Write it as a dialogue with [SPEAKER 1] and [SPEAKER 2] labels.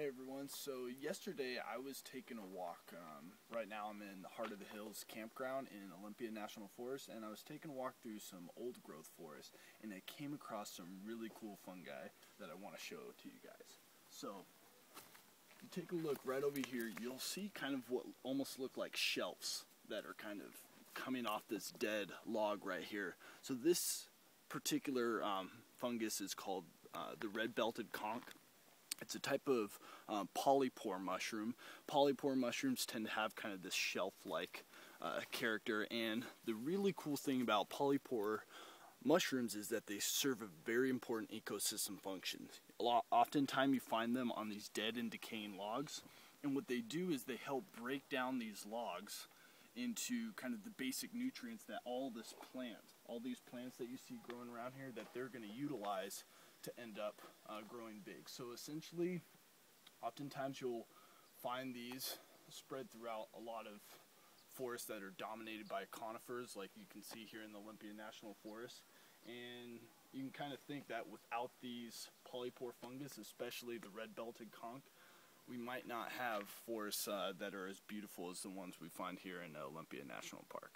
[SPEAKER 1] Hey everyone, so yesterday I was taking a walk. Um, right now I'm in the Heart of the Hills campground in Olympia National Forest and I was taking a walk through some old growth forest and I came across some really cool fungi that I want to show to you guys. So, you take a look right over here, you'll see kind of what almost look like shelves that are kind of coming off this dead log right here. So this particular um, fungus is called uh, the red-belted conk it's a type of um, polypore mushroom. Polypore mushrooms tend to have kind of this shelf-like uh, character, and the really cool thing about polypore mushrooms is that they serve a very important ecosystem function. A lot, oftentimes you find them on these dead and decaying logs, and what they do is they help break down these logs into kind of the basic nutrients that all this plant, all these plants that you see growing around here, that they're going to utilize to end up uh, growing big. So essentially, oftentimes you'll find these spread throughout a lot of forests that are dominated by conifers, like you can see here in the Olympia National Forest. And you can kind of think that without these polypore fungus, especially the red-belted conk, we might not have forests uh, that are as beautiful as the ones we find here in Olympia National Park.